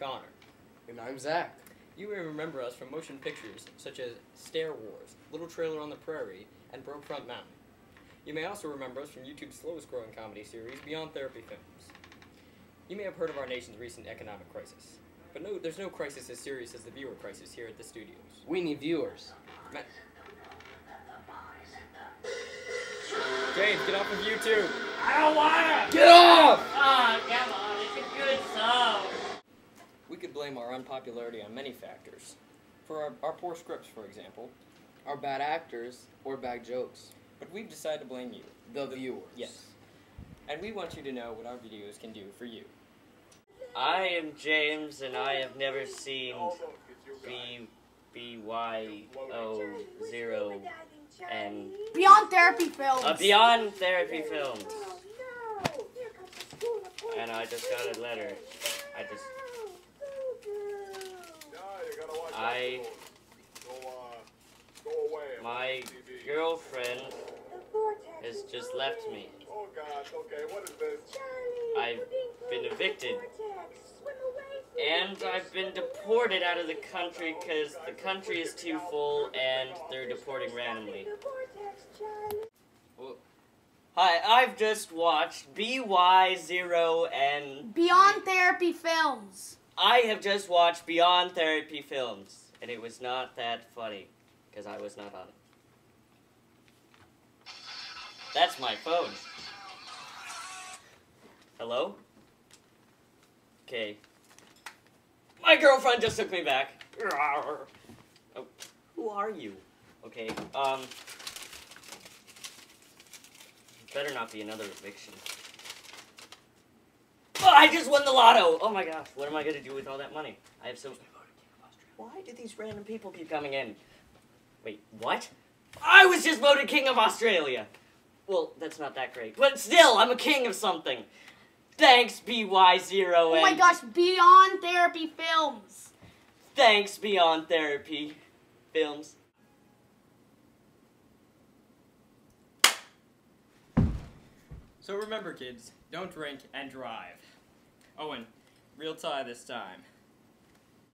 Connor. And I'm Zach. You may remember us from motion pictures such as Stair Wars, Little Trailer on the Prairie, and Brokefront Mountain. You may also remember us from YouTube's slowest growing comedy series, Beyond Therapy Films. You may have heard of our nation's recent economic crisis, but no, there's no crisis as serious as the viewer crisis here at the studios. We need viewers. Ma- James, get off of YouTube! I don't wanna! Get off! Oh, come on, it's a good song. We could blame our unpopularity on many factors. For our, our poor scripts, for example, Our bad actors or bad jokes. but we've decided to blame you. The viewers. Yes. And we want you to know what our videos can do for you. I am James, and I have never seen B B Y O zero and Beyond Therapy Films. a Beyond Therapy Films. Oh, and I just got a letter. I just I my girlfriend has just left me. Oh God, okay, what is this? I've been evicted. And I've been deported out of the country because the country is too full and they're deporting randomly. Hi, I've just watched BY0 and Beyond Therapy Films. I have just watched Beyond Therapy Films. And it was not that funny because I was not on it. That's my phone. Hello? Okay. My girlfriend just took me back. Oh, who are you? Okay, um. Better not be another eviction. Oh, I just won the lotto! Oh my gosh, what am I gonna do with all that money? I have so. Why do these random people keep coming in? Wait, what? I was just voted king of Australia! Well, that's not that great. But still, I'm a king of something! Thanks, BY0 Oh my gosh, Beyond Therapy Films. Thanks, Beyond Therapy Films. So remember, kids, don't drink and drive. Owen, real tie this time.